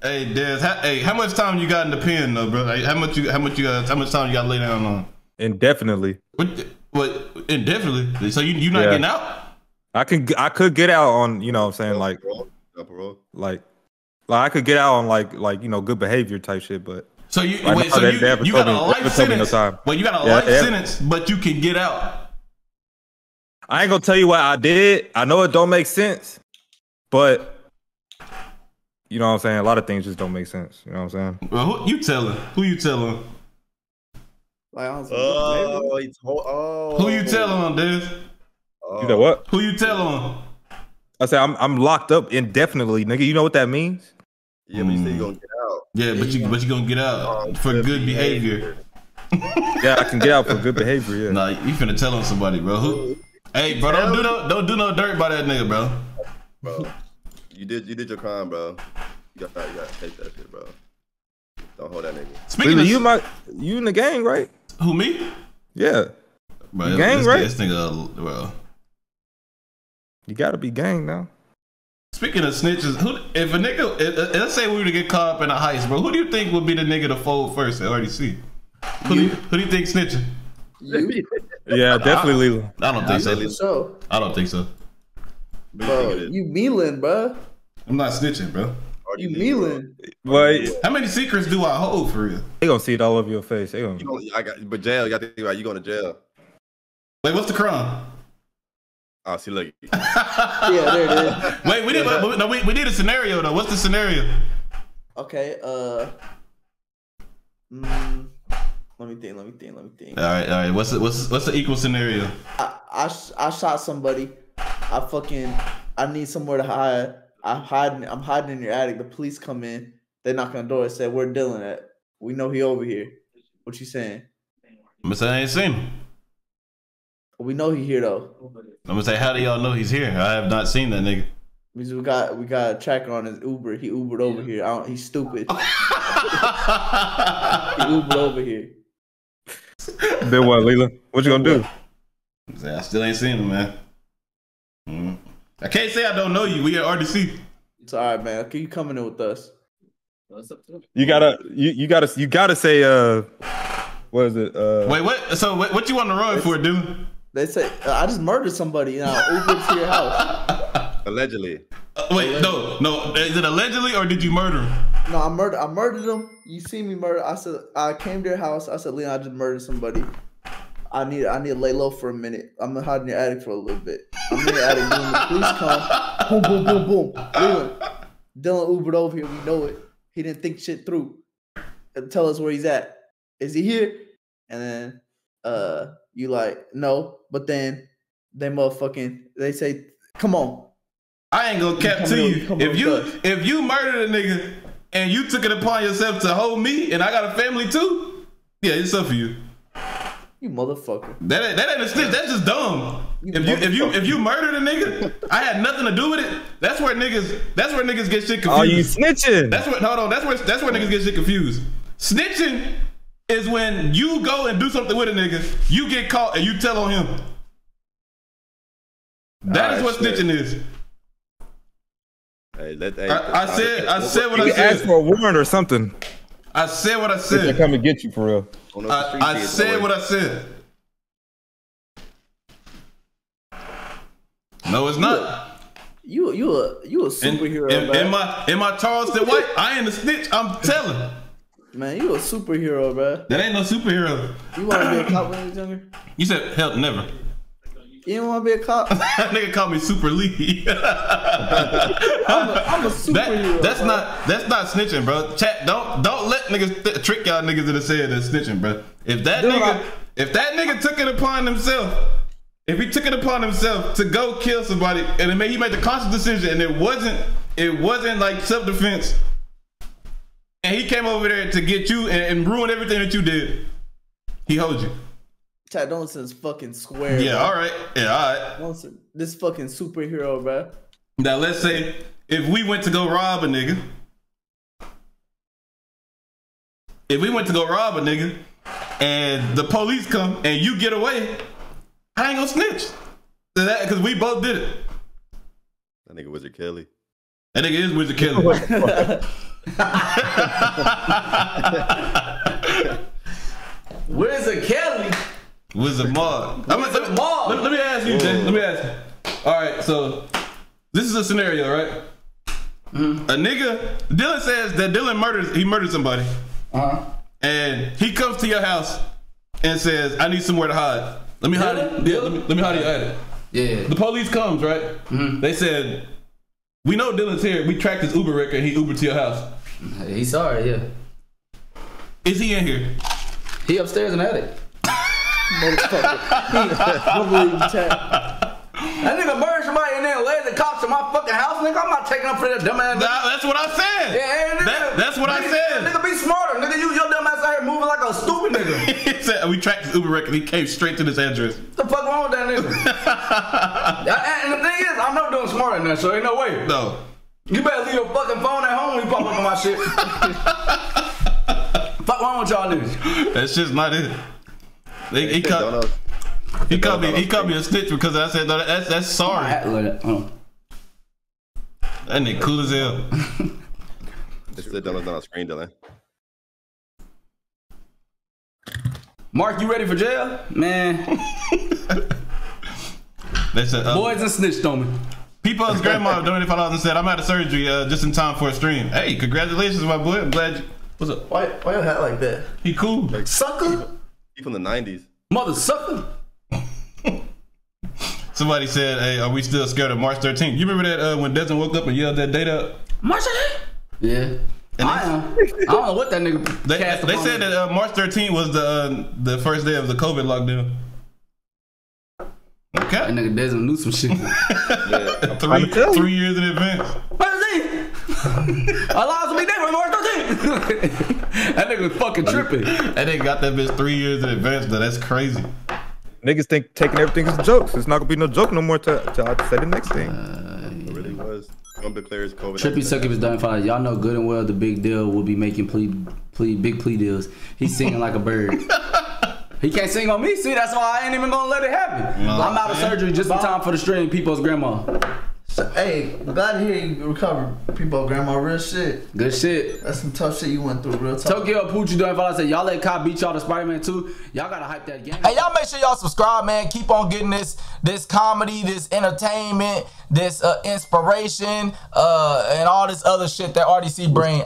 Hey, Dez, how, hey, how much time you got in the pen though, bro? Like, how much you how much you got how much time you got to lay down on? Indefinitely. What what indefinitely? So you you not Yeah. getting out? I can I could get out on you know what I'm saying like Parole? Like like I could get out on like like you know good behavior type shit, but So you Right wait, now, so they- you, they you got a me- they life haven't no sentence. Well, you got a Yeah, life they sentence, but you can get out. I ain't gonna tell you what I did. I know it don't make sense, but you know what I'm saying. A lot of things just don't make sense. You know what I'm saying. Well, who you telling? Who you telling? Like, I was Oh, he. Oh, Who you telling on this? Oh. You know what? Who you telling? I said I'm I'm locked up indefinitely, nigga. You know what that means? Yeah, but you said you hmm. gonna get out. Yeah, but you but you gonna get out Oh, for good behavior. Yeah, I can get out for good behavior. Yeah. Nah, you finna tell on somebody, bro. Who? Hey, bro, don't do no don't do no dirt by that nigga, bro. bro. You did you did your crime, bro. You got you got to take that shit, bro. Don't hold that nigga. Speaking Lila, of you my you in the gang, right? who me? Yeah. Bro, You gang, this, right? This nigga, well. You gotta be gang now. Speaking of snitches, who if a nigga if- if- let's say we were to get caught up in a heist, bro, who do you think would be the nigga to fold first at RDC? Who do you, who do you think snitching? You? Yeah, definitely Lila. I don't think so. So, I don't think so. What bro, you think it is? Milan, bro. I'm not snitching, bro. You RDC, Milan. But How many secrets do I hold for real? they gonna see it all over your face. They gonna You don't, I got, but jail. You got to think about you going to jail. Wait, what's the crime? Oh, see, look. Yeah, there it is. Wait, we need but- no, we, we need a scenario though. What's the scenario? Okay, uh. Mm, let me think, let me think, let me think. All right, all right. What's the, what's what's the equal scenario? I, I, sh- I shot somebody. I fucking I need somewhere to hide. I'm hiding. I'm hiding in your attic. The police come in. They knock on the door and say, "Where Dylan at? We know he over here." What you saying? I'm gonna say I ain't seen him. We know he here though. I'm gonna say, how do y'all know he's here? I have not seen that nigga. Because we got we got a tracker on his Uber. He Ubered over here. I don't, he's stupid. he Ubered over here. then what, Lila? What you gonna do? I still ain't seen him, man. I can't say I don't know you. We at RDC. It's all right, man. Can you coming in with us? You gotta you, you gotta you gotta say uh what is it? Uh Wait, what? So what, what you on the road for, dude? They say uh, I just murdered somebody. Now Ubered to your house. Allegedly. Uh, wait, no, no. Is it allegedly or did you murder him? No, I murdered. I murdered him. You see me murder. I said I came to your house. I said, Leon, I just murdered somebody. I need I need to lay low for a minute. I'm gonna hide in your attic for a little bit. I'm in your attic. The come. Boom, boom, boom, boom. Leland, Dylan Ubered over here. We know it. He didn't think shit through. Tell us where he's at. Is he here? And then uh you like no, but then they motherfucking they say, come on. I ain't gonna cap to you. If you if you murdered a nigga and you took it upon yourself to hold me and I got a family too, yeah, it's up for you. You motherfucker. That ain't, that ain't a snitch. That's just dumb. You If you if you if you murdered a nigga, I had nothing to do with it. That's where niggas. That's where niggas get shit confused. Are you snitching? That's what. Hold on. That's where. That's where niggas get shit confused. Snitching is when you go and do something with a nigga, you get caught and you tell on him. That is Alright, what shit. snitching is. Hey, let, hey, I, I said. I said what you I can ask for a warrant or something. I said what I said. They said. come and get you for real. on those street I, I said what I said. No, it's not. You you a you a superhero, in, man. in my in my Charleston White, I ain't a snitch. I'm telling. man, you a superhero, bro. That ain't no superhero. You want to be a cop when you was younger? You said hell never. You didn't want to be a cop? That nigga called me Super Lee. a, I'm a superhero. That, that's bro. not that's not snitching, bro. Chat, don't don't let niggas th- trick y'all niggas into saying that's snitching, bro. If that Dude, nigga I- if that nigga took it upon himself, if he took it upon himself to go kill somebody, and it made, he made the conscious decision, and it wasn't it wasn't like self defense, and he came over there to get you and, and ruin everything that you did, he holds you. Chad Donaldson's fucking square. Yeah, bro. all right, yeah, all right. Donaldson, this fucking superhero, bro. Now let's say if we went to go rob a nigga, if we went to go rob a nigga, and the police come and you get away, I ain't gonna snitch. Because we both did it. That nigga Wizard Kelly. That nigga is Wizard Kelly. Wizard Kelly. Wizard Mark. I'm Wizard let, me- Let, let me ask you, Jay. Let me ask you. All right, so this is a scenario, right? Mm-hmm. A nigga, Dylan says that Dylan murdered. He murdered somebody, Uh huh. and he comes to your house and says, "I need somewhere to hide. Let me hide. It. Yeah, let me, let me hide it. Hide it." Yeah. The police comes, right? They said, "We know Dylan's here. We tracked his Uber record. He Ubered to your house. He's sorry. Yeah. Is he in here?" He upstairs in the attic. Motherfucker. Don't believe you, chat. That nigga murdered somebody and then led the cops to my fucking house, nigga. I'm not taking up for that dumb ass. That's what I said. Yeah, nigga. That- that's what I said. Nigga, be smarter. Nigga, you your dumb ass out here moving like a stupid nigga. said we tracked his Uber record. He came straight to this address. What the fuck wrong with that nigga? and and the thing is, I'm not doing smart enough, so ain't no way. No. You better leave your fucking phone at home when you pop up on my shit. fuck wrong with y'all niggas? That's just not it. They, he, Don't called, know. he called me. He called me a snitch because I said no, that's that's sorry. That That nigga cool as hell. It's the Dylan's on our screen, Dylan. Mark, you ready for jail? Man, They said uh, boys and snitched on me. people's grandma donated five dollars and said I'm out of surgery uh, just in time for a stream. Hey, congratulations, my boy. I'm glad. You, what's up? Why, why your hat like that? He cool. like, Sucker? He from the 90s. Mother sucker. Somebody said, "Hey, are we still scared of March 13th?" You remember that uh, when Desmond woke up and yelled that date up? March Marcia? Yeah. I am. I don't know what that nigga They, cast they upon said me. that uh, March 13th was the uh, the first day of the COVID lockdown. That Okay, nigga Desmond knew some shit. three to tell you. three years in advance. What is he? Allows me different March 13th. that nigga was fucking tripping. And they got that bitch three years in advance. Though that's crazy. Niggas think taking everything is jokes. It's not gonna be no joke no more till, till I say the next thing. It really was. Trump declares COVID. Trippy Sucky was done fine. Y'all know good and well the big deal will be making plea, plea, big plea deals. He's singing like a bird. He can't sing on me. See, that's why I ain't even gonna let it happen. No, I'm out of surgery just in time for the stream. People's grandma. So, hey, I'm glad to hear you recovered. People, grandma, real shit. Good shit. That's some tough shit you went through, real talk. Tokyo Poochie doing I said y'all let Cop beat y'all to Spider-Man 2. Y'all gotta hype that game. Hey, y'all make sure y'all subscribe, man. Keep on getting this this comedy, this entertainment, this uh, inspiration, uh, and all this other shit that RDC bring.